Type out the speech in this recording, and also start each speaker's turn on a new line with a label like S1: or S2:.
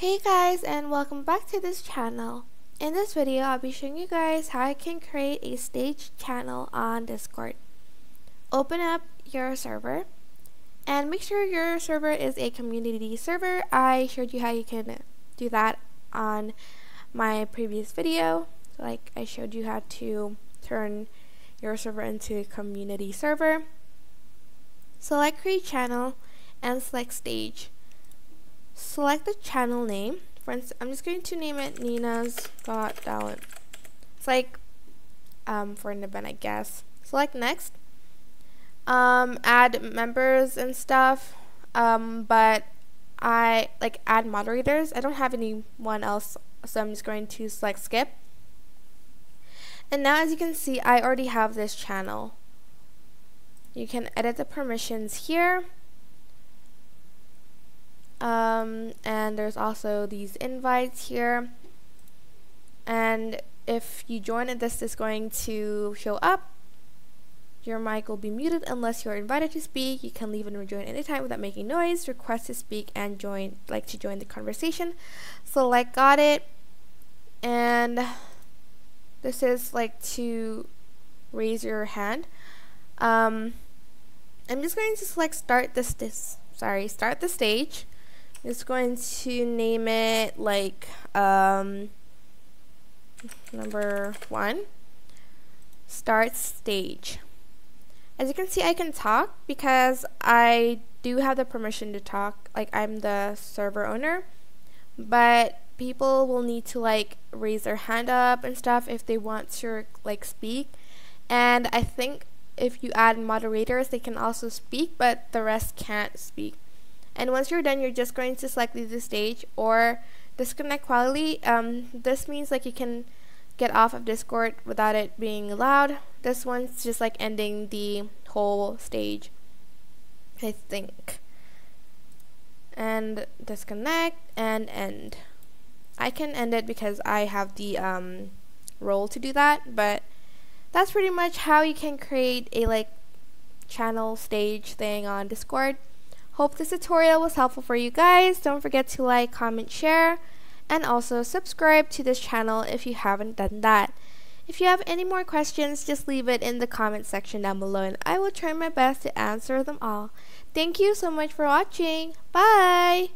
S1: Hey guys and welcome back to this channel. In this video I'll be showing you guys how I can create a stage channel on Discord. Open up your server and make sure your server is a community server. I showed you how you can do that on my previous video. Like I showed you how to turn your server into a community server. Select create channel and select stage select the channel name. For instance, I'm just going to name it Nina's Got Talent. It's like um, for an event, I guess. Select next. Um, add members and stuff. Um, but I like add moderators. I don't have anyone else, so I'm just going to select skip. And now as you can see, I already have this channel. You can edit the permissions here. Um, and there's also these invites here. And if you join it, this is going to show up. Your mic will be muted unless you're invited to speak. You can leave and rejoin anytime without making noise. Request to speak and join, like to join the conversation. Select got it. And this is like to raise your hand. Um, I'm just going to select start this, this sorry, start the stage. It's going to name it like um, number one. Start stage. As you can see, I can talk because I do have the permission to talk. Like I'm the server owner, but people will need to like raise their hand up and stuff if they want to like speak. And I think if you add moderators, they can also speak, but the rest can't speak. And once you're done, you're just going to select leave the stage or disconnect quality. Um, this means like you can get off of Discord without it being allowed. This one's just like ending the whole stage, I think. And disconnect and end. I can end it because I have the um, role to do that, but that's pretty much how you can create a like channel stage thing on Discord. Hope this tutorial was helpful for you guys. Don't forget to like, comment, share, and also subscribe to this channel if you haven't done that. If you have any more questions, just leave it in the comment section down below and I will try my best to answer them all. Thank you so much for watching. Bye!